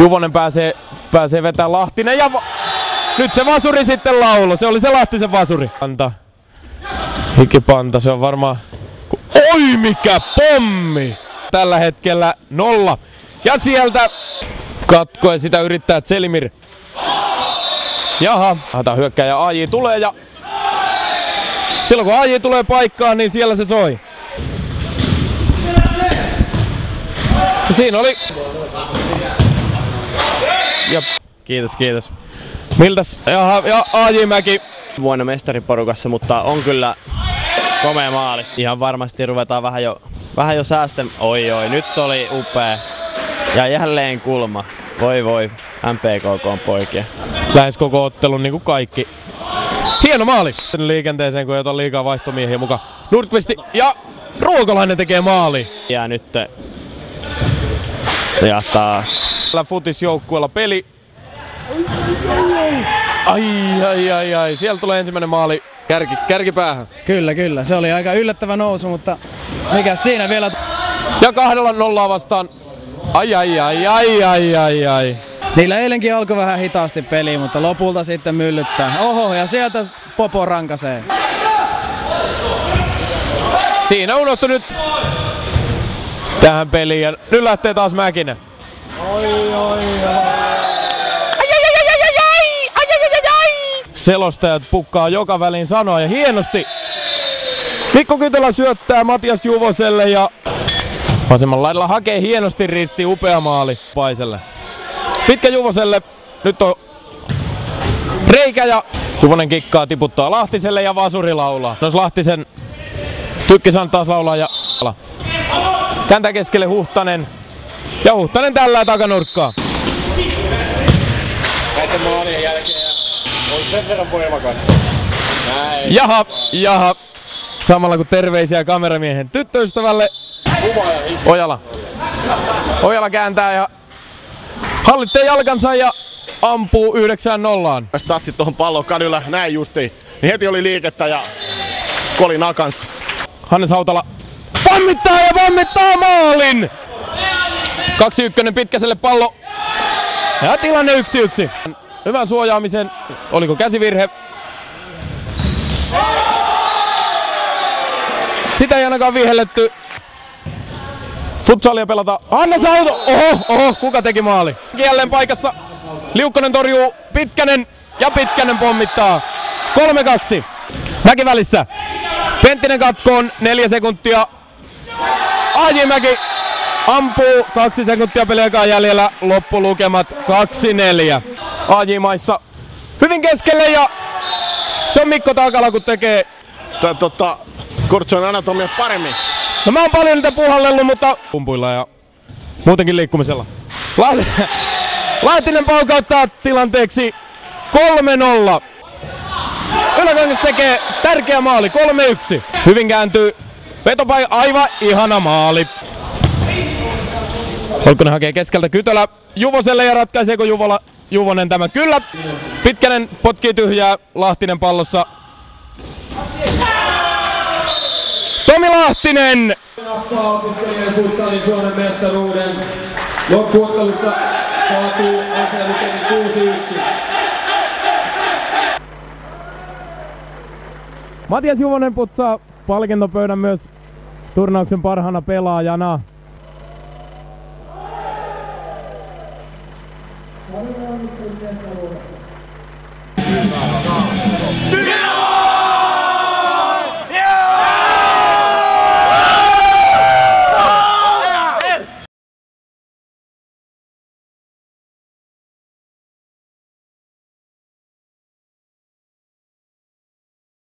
Juvonen pääsee, pääsee vetää Lahtinen ja va- nyt se vasuri sitten laulo. Se oli se Lahtisen vasuri. Panta. Hikipanta, se on varmaan... Oi mikä pommi! Tällä hetkellä nolla. Ja sieltä katkoe sitä yrittää Selimir. Jaha, hata hyökkääjä AJ tulee ja silloin kun AJ tulee paikkaan, niin siellä se soi. Ja siinä oli... Ja kiitos, kiitos. Miltäs, jaha, ja AJ Mäki. vuonna mestariporukassa, mutta on kyllä komea maali. Ihan varmasti ruvetaan vähän jo, vähän jo säästä. Oi oi, nyt oli upea. Ja jälleen kulma. Voi voi, MPKK on poikia. Lähes koko ottelun niin kuin kaikki. Hieno maali! Liikenteeseen, kun ei ota liikaa vaihtomiehiä mukaan. Nordqvisti ja Ruokolainen tekee maali. Ja nyt ja taas. Tällä futisjoukkueella peli. Ai, ai, ai, ai. Siellä tulee ensimmäinen maali. Kärki, kärki päähän. Kyllä, kyllä. Se oli aika yllättävä nousu, mutta mikä siinä vielä... Ja kahdella nollaa vastaan. Ai, ai, ai, ai, ai, ai, ai. Niillä eilenkin alkoi vähän hitaasti peli, mutta lopulta sitten myllyttää. Oho, ja sieltä Popo rankasee. Siinä unohtu nyt tähän peliin ja nyt lähtee taas Mäkinen. Selostajat pukkaa joka väliin sanoa ja hienosti Mikko Kytälä syöttää Matias Juvoselle ja vasemmalla laidalla hakee hienosti risti upea maali Paiselle. Pitkä Juvoselle, nyt on reikä ja Juvonen kikkaa tiputtaa Lahtiselle ja Vasuri laulaa. Nos Lahtisen Tykki saanut taas laulaa ja. Kääntää keskelle Huhtanen. Ja Huhtanen tällä takanurkkaa. Näiden maalien jälkeen on sen verran voimakas. Näin. Jaha, jaha. Samalla kun terveisiä kameramiehen tyttöystävälle Ojala. Ojala kääntää ja hallitsee jalkansa ja ampuu 9 nollaan. Statsit tuohon pallon kadulla näin justiin. Niin heti oli liikettä ja koli nakans. Hannes Hautala pommittaa ja pommittaa maalin! 2-1 pitkäselle pallo. Ja tilanne 1-1. Hyvän suojaamisen. Oliko käsivirhe? Sitä ei ainakaan vihelletty. Futsalia pelata. Hannes Auto! Oho, oho, kuka teki maali? Jälleen paikassa. Liukkonen torjuu. Pitkänen ja Pitkänen pommittaa. 3-2. Mäki välissä. Penttinen katkoon, neljä sekuntia. Aji Mäki ampuu, kaksi sekuntia peliaikaa jäljellä, loppulukemat 2-4. AJ Maissa hyvin keskelle ja se on Mikko Takala kun tekee. Tää, tota, Kurtson anatomia paremmin. No mä oon paljon niitä puhallellut, mutta pumpuilla ja muutenkin liikkumisella. Lahtinen paukauttaa tilanteeksi 3-0. Yläkangas tekee tärkeä maali, 3-1. Hyvin kääntyy. Vetopai aivan ihana maali. Holkkonen hakee keskeltä Kytölä Juvoselle ja ratkaiseeko Juvola, Juvonen tämä? Kyllä. Pitkänen potkii tyhjää, Lahtinen pallossa. Tomi Lahtinen! Nappaa opiskelijan futsalin Suomen mestaruuden. Loppuottelussa kaatuu asialukemi 6-1. Matias Juvonen putsaa palkintopöydän myös turnauksen parhaana pelaajana. Suomen mestaruuden.